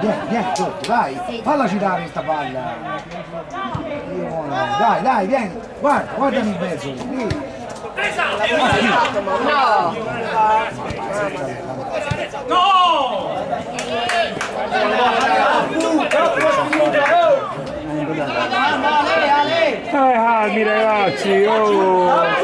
Vieni, vieni sotto, dai, falla girare questa palla. No, Dai, dai, vieni, guarda, guardami in mezzo. Lì. No! Eh, calmi ragazzi, oh!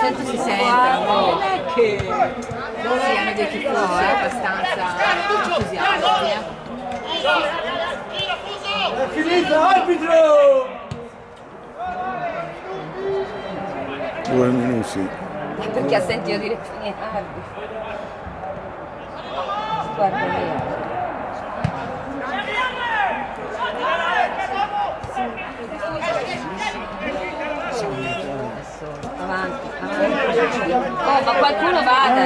Sento si sente, non è che sì, hanno dei abbastanza entusiasti. eh. È finita, arbitro! Due minuti. Perché ha sentito dire finita. Guarda lì. Oh, ma qualcuno vada!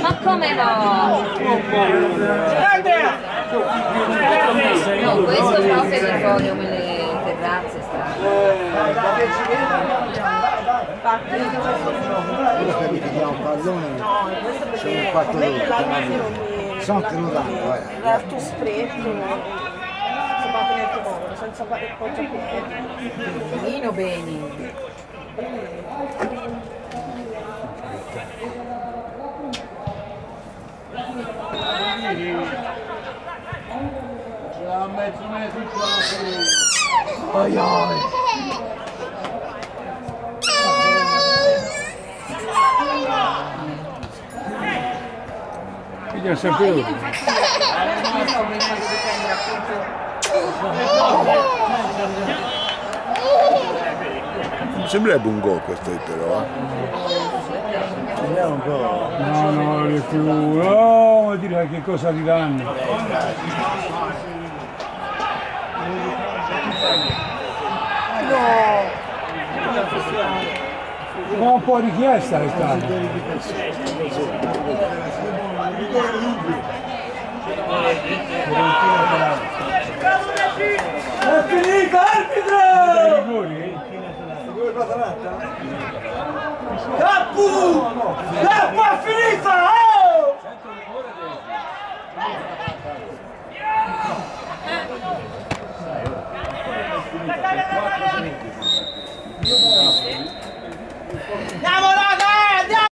Ma come no? No, questo è proprio come le terrazze Io per che diamo un pallone, sono un quattro loro. Sono tenuto guarda. L'alto stretto, si fa tenere comodo, senza fare poggia più Vino bene. C'è mezzo mese in classe. Ai ai. Pigliano sempre Io Mi sembrerebbe un gol questo però, eh. Vediamo un po'. No, no, le più. No, ma dire che cosa ti danno. Ma un po' richiesta è stata. È l'Atalanta? Capu! L'acqua è finita! Oh! Andiamo là!